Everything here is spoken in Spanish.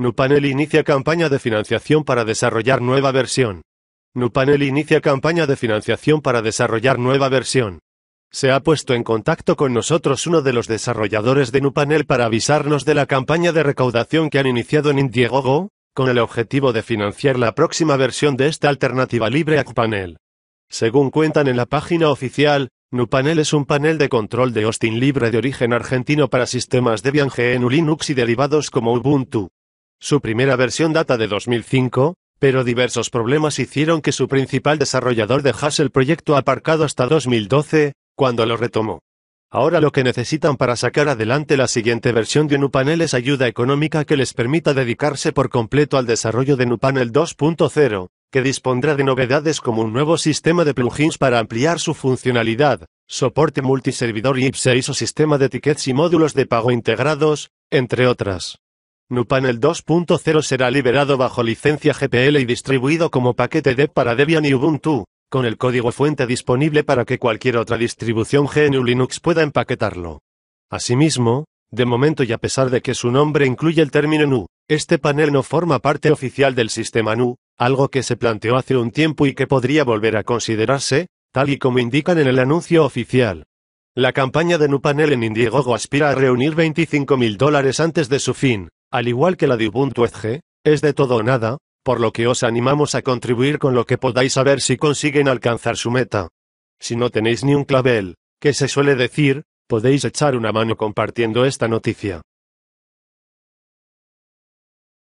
Nupanel inicia campaña de financiación para desarrollar nueva versión. Nupanel inicia campaña de financiación para desarrollar nueva versión. Se ha puesto en contacto con nosotros uno de los desarrolladores de Nupanel para avisarnos de la campaña de recaudación que han iniciado en Indiegogo, con el objetivo de financiar la próxima versión de esta alternativa libre a Nupanel. Según cuentan en la página oficial, Nupanel es un panel de control de hosting libre de origen argentino para sistemas Debian GNU Linux y derivados como Ubuntu. Su primera versión data de 2005, pero diversos problemas hicieron que su principal desarrollador dejase el proyecto aparcado hasta 2012, cuando lo retomó. Ahora lo que necesitan para sacar adelante la siguiente versión de Nupanel es ayuda económica que les permita dedicarse por completo al desarrollo de Nupanel 2.0, que dispondrá de novedades como un nuevo sistema de plugins para ampliar su funcionalidad, soporte multiservidor y 6 o sistema de tickets y módulos de pago integrados, entre otras. Nupanel 2.0 será liberado bajo licencia GPL y distribuido como paquete DEP para Debian y Ubuntu, con el código fuente disponible para que cualquier otra distribución GNU Linux pueda empaquetarlo. Asimismo, de momento y a pesar de que su nombre incluye el término NU, este panel no forma parte oficial del sistema NU, algo que se planteó hace un tiempo y que podría volver a considerarse, tal y como indican en el anuncio oficial. La campaña de NuPanel en Indiegogo aspira a reunir 25 mil dólares antes de su fin, al igual que la de Ubuntu Edge, es de todo o nada, por lo que os animamos a contribuir con lo que podáis a ver si consiguen alcanzar su meta. Si no tenéis ni un clavel, que se suele decir, podéis echar una mano compartiendo esta noticia.